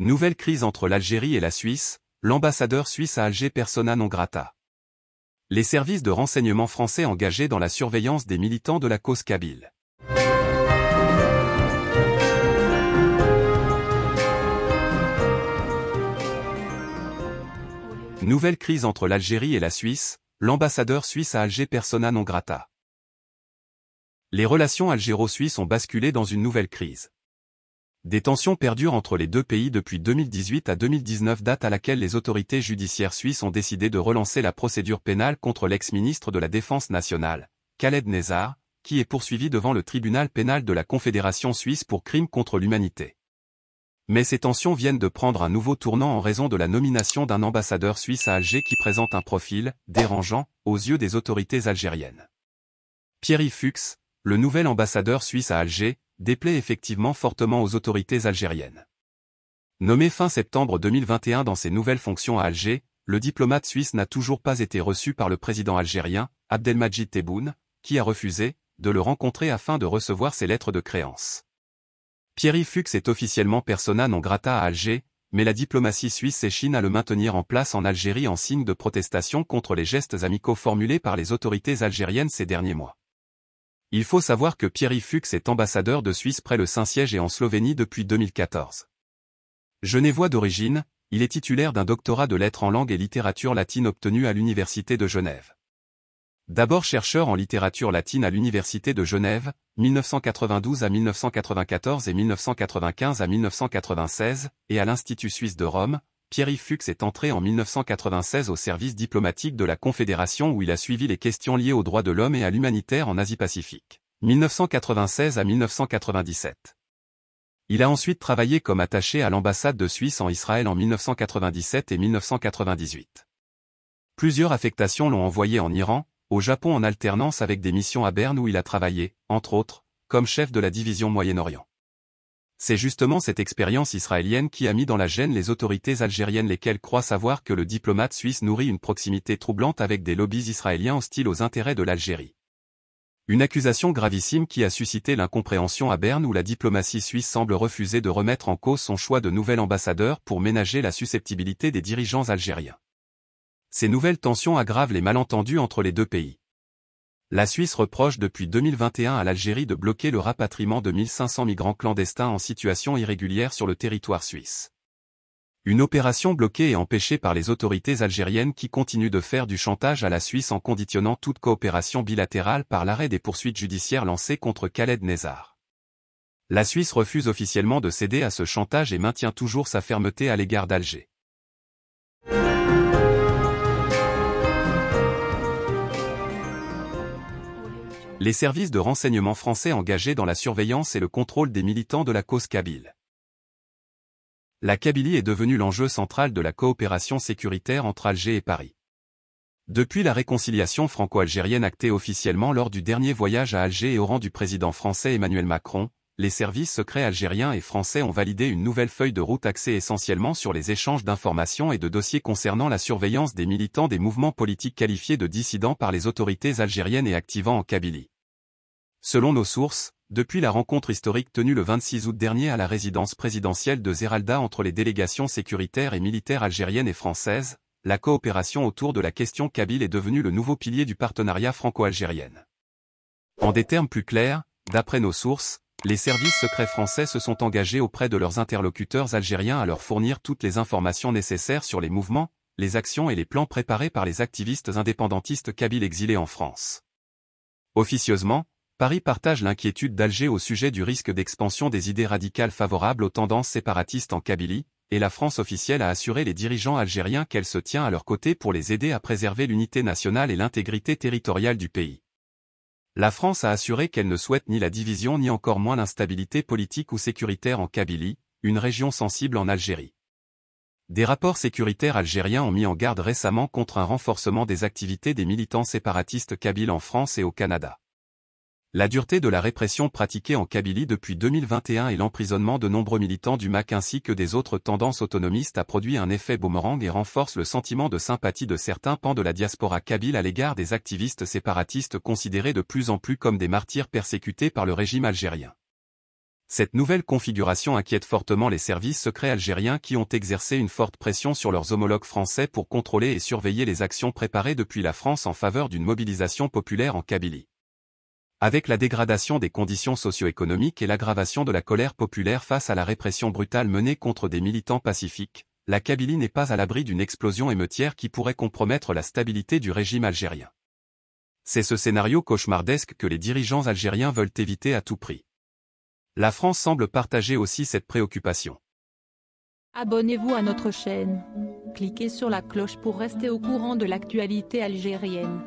Nouvelle crise entre l'Algérie et la Suisse, l'ambassadeur suisse à Alger persona non grata. Les services de renseignement français engagés dans la surveillance des militants de la cause kabyle. Nouvelle crise entre l'Algérie et la Suisse, l'ambassadeur suisse à Alger persona non grata. Les relations algéro-suisses ont basculé dans une nouvelle crise. Des tensions perdurent entre les deux pays depuis 2018 à 2019 date à laquelle les autorités judiciaires suisses ont décidé de relancer la procédure pénale contre l'ex-ministre de la Défense nationale, Khaled Nezar, qui est poursuivi devant le tribunal pénal de la Confédération suisse pour crimes contre l'humanité. Mais ces tensions viennent de prendre un nouveau tournant en raison de la nomination d'un ambassadeur suisse à Alger qui présente un profil dérangeant aux yeux des autorités algériennes. Pierre-Yves Fuchs, le nouvel ambassadeur suisse à Alger, déplaît effectivement fortement aux autorités algériennes. Nommé fin septembre 2021 dans ses nouvelles fonctions à Alger, le diplomate suisse n'a toujours pas été reçu par le président algérien, Abdelmajid Tebboune, qui a refusé de le rencontrer afin de recevoir ses lettres de créance. Pierre Fuchs est officiellement persona non grata à Alger, mais la diplomatie suisse s'échine à le maintenir en place en Algérie en signe de protestation contre les gestes amicaux formulés par les autorités algériennes ces derniers mois. Il faut savoir que Pierre Fuchs est ambassadeur de Suisse près le Saint-Siège et en Slovénie depuis 2014. Genevois d'origine, il est titulaire d'un doctorat de lettres en langue et littérature latine obtenu à l'Université de Genève. D'abord chercheur en littérature latine à l'Université de Genève, 1992 à 1994 et 1995 à 1996, et à l'Institut suisse de Rome, Pierre-Yves Fuchs est entré en 1996 au service diplomatique de la Confédération où il a suivi les questions liées aux droits de l'homme et à l'humanitaire en Asie-Pacifique. 1996 à 1997. Il a ensuite travaillé comme attaché à l'ambassade de Suisse en Israël en 1997 et 1998. Plusieurs affectations l'ont envoyé en Iran, au Japon en alternance avec des missions à Berne où il a travaillé, entre autres, comme chef de la division Moyen-Orient. C'est justement cette expérience israélienne qui a mis dans la gêne les autorités algériennes lesquelles croient savoir que le diplomate suisse nourrit une proximité troublante avec des lobbies israéliens hostiles aux intérêts de l'Algérie. Une accusation gravissime qui a suscité l'incompréhension à Berne où la diplomatie suisse semble refuser de remettre en cause son choix de nouvel ambassadeur pour ménager la susceptibilité des dirigeants algériens. Ces nouvelles tensions aggravent les malentendus entre les deux pays. La Suisse reproche depuis 2021 à l'Algérie de bloquer le rapatriement de 1500 migrants clandestins en situation irrégulière sur le territoire suisse. Une opération bloquée et empêchée par les autorités algériennes qui continuent de faire du chantage à la Suisse en conditionnant toute coopération bilatérale par l'arrêt des poursuites judiciaires lancées contre Khaled Nezar. La Suisse refuse officiellement de céder à ce chantage et maintient toujours sa fermeté à l'égard d'Alger. Les services de renseignement français engagés dans la surveillance et le contrôle des militants de la cause kabyle. La Kabylie est devenue l'enjeu central de la coopération sécuritaire entre Alger et Paris. Depuis la réconciliation franco-algérienne actée officiellement lors du dernier voyage à Alger et au rang du président français Emmanuel Macron, les services secrets algériens et français ont validé une nouvelle feuille de route axée essentiellement sur les échanges d'informations et de dossiers concernant la surveillance des militants des mouvements politiques qualifiés de dissidents par les autorités algériennes et activant en Kabylie. Selon nos sources, depuis la rencontre historique tenue le 26 août dernier à la résidence présidentielle de Zeralda entre les délégations sécuritaires et militaires algériennes et françaises, la coopération autour de la question kabyle est devenue le nouveau pilier du partenariat franco-algérien. En des termes plus clairs, d'après nos sources, les services secrets français se sont engagés auprès de leurs interlocuteurs algériens à leur fournir toutes les informations nécessaires sur les mouvements, les actions et les plans préparés par les activistes indépendantistes kabyles exilés en France. Officieusement, Paris partage l'inquiétude d'Alger au sujet du risque d'expansion des idées radicales favorables aux tendances séparatistes en Kabylie, et la France officielle a assuré les dirigeants algériens qu'elle se tient à leur côté pour les aider à préserver l'unité nationale et l'intégrité territoriale du pays. La France a assuré qu'elle ne souhaite ni la division ni encore moins l'instabilité politique ou sécuritaire en Kabylie, une région sensible en Algérie. Des rapports sécuritaires algériens ont mis en garde récemment contre un renforcement des activités des militants séparatistes kabyles en France et au Canada. La dureté de la répression pratiquée en Kabylie depuis 2021 et l'emprisonnement de nombreux militants du MAC ainsi que des autres tendances autonomistes a produit un effet boomerang et renforce le sentiment de sympathie de certains pans de la diaspora kabyle à l'égard des activistes séparatistes considérés de plus en plus comme des martyrs persécutés par le régime algérien. Cette nouvelle configuration inquiète fortement les services secrets algériens qui ont exercé une forte pression sur leurs homologues français pour contrôler et surveiller les actions préparées depuis la France en faveur d'une mobilisation populaire en Kabylie. Avec la dégradation des conditions socio-économiques et l'aggravation de la colère populaire face à la répression brutale menée contre des militants pacifiques, la Kabylie n'est pas à l'abri d'une explosion émeutière qui pourrait compromettre la stabilité du régime algérien. C'est ce scénario cauchemardesque que les dirigeants algériens veulent éviter à tout prix. La France semble partager aussi cette préoccupation. Abonnez-vous à notre chaîne. Cliquez sur la cloche pour rester au courant de l'actualité algérienne.